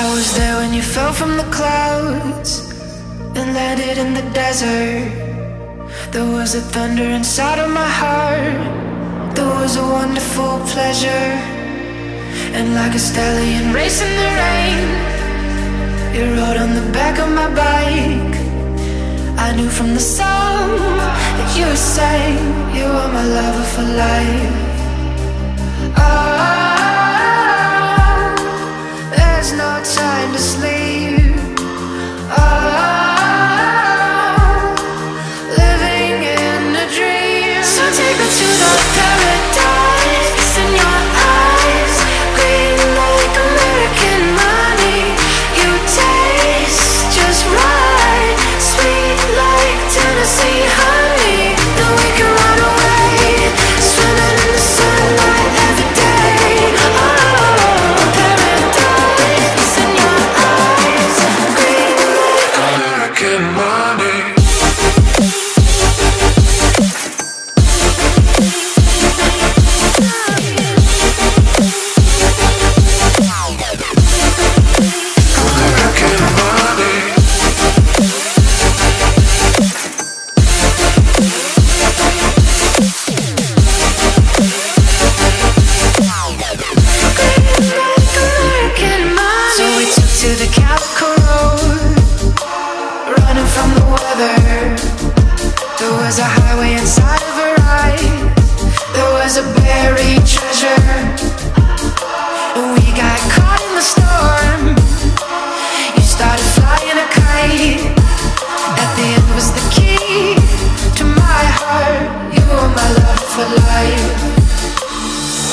I was there when you fell from the clouds and landed in the desert. There was a thunder inside of my heart. There was a wonderful pleasure. And like a stallion racing the rain, you rode on the back of my bike. I knew from the song that you sang, you are my lover for life. Oh, no time in your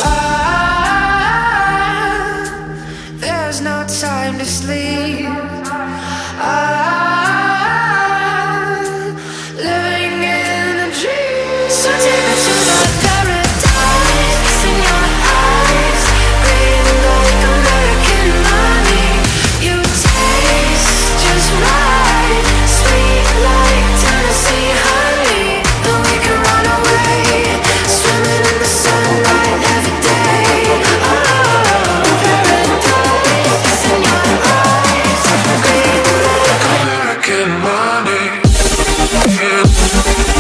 I body. Yeah.